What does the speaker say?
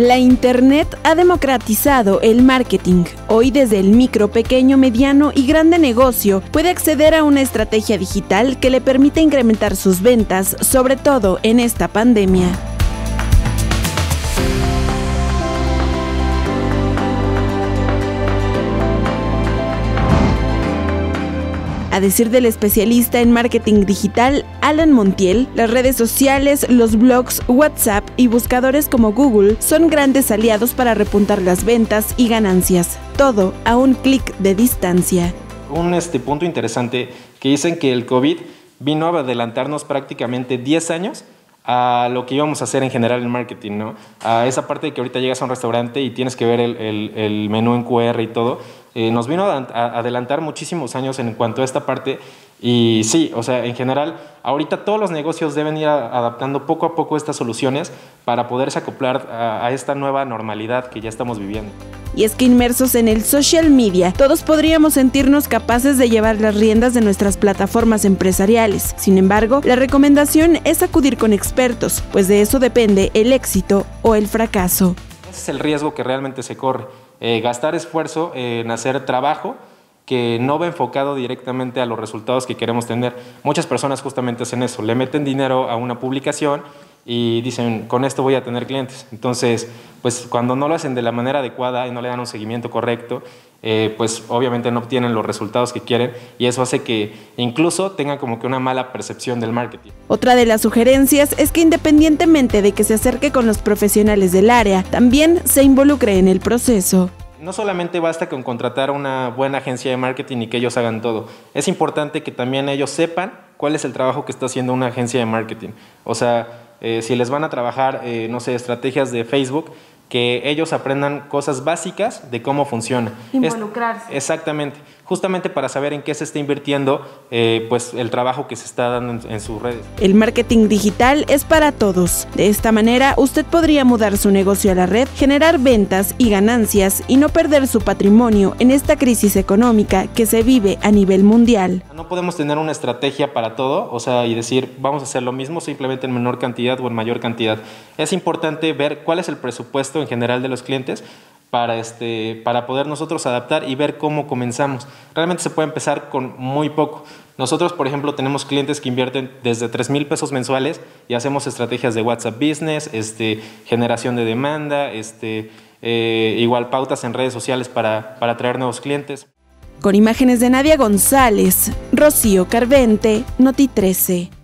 La Internet ha democratizado el marketing. Hoy desde el micro, pequeño, mediano y grande negocio puede acceder a una estrategia digital que le permite incrementar sus ventas, sobre todo en esta pandemia. A decir del especialista en marketing digital Alan Montiel, las redes sociales, los blogs, WhatsApp y buscadores como Google son grandes aliados para repuntar las ventas y ganancias, todo a un clic de distancia. Un este, punto interesante que dicen que el COVID vino a adelantarnos prácticamente 10 años a lo que íbamos a hacer en general en marketing, ¿no? A esa parte de que ahorita llegas a un restaurante y tienes que ver el, menú en QR y todo, eh, nos vino a, adelantar muchísimos años en cuanto a esta parte y sí, o sea, en general, ahorita todos los negocios deben ir adaptando poco a poco estas soluciones para poderse acoplar a esta nueva normalidad que ya estamos viviendo. Y es que inmersos en el social media, todos podríamos sentirnos capaces de llevar las riendas de nuestras plataformas empresariales. Sin embargo, la recomendación es acudir con expertos, pues de eso depende el éxito o el fracaso. Ese es el riesgo que realmente se corre. Eh, gastar esfuerzo en hacer trabajo que no va enfocado directamente a los resultados que queremos tener. Muchas personas justamente hacen eso, le meten dinero a una publicación y dicen, con esto voy a tener clientes. Entonces, pues cuando no lo hacen de la manera adecuada y no le dan un seguimiento correcto, eh, pues obviamente no obtienen los resultados que quieren y eso hace que incluso tengan como que una mala percepción del marketing. Otra de las sugerencias es que independientemente de que se acerque con los profesionales del área, también se involucre en el proceso. No solamente basta con contratar una buena agencia de marketing y que ellos hagan todo. Es importante que también ellos sepan cuál es el trabajo que está haciendo una agencia de marketing. O sea, eh, si les van a trabajar, eh, no sé, estrategias de Facebook, que ellos aprendan cosas básicas de cómo funciona. Involucrarse. exactamente, justamente para saber en qué se está invirtiendo eh, pues el trabajo que se está dando en, sus redes. El marketing digital es para todos. De esta manera, usted podría mudar su negocio a la red, generar ventas y ganancias y no perder su patrimonio en esta crisis económica que se vive a nivel mundial. No podemos tener una estrategia para todo, o sea, y decir, vamos a hacer lo mismo simplemente en menor cantidad o en mayor cantidad. Es importante ver cuál es el presupuesto en general de los clientes para, este, para poder nosotros adaptar y ver cómo comenzamos. Realmente se puede empezar con muy poco. Nosotros, por ejemplo, tenemos clientes que invierten desde 3 mil pesos mensuales y hacemos estrategias de WhatsApp Business, este, generación de demanda, este, eh, igual pautas en redes sociales para, para atraer nuevos clientes. Con imágenes de Nadia González, Rocío Carvente, Noti 13.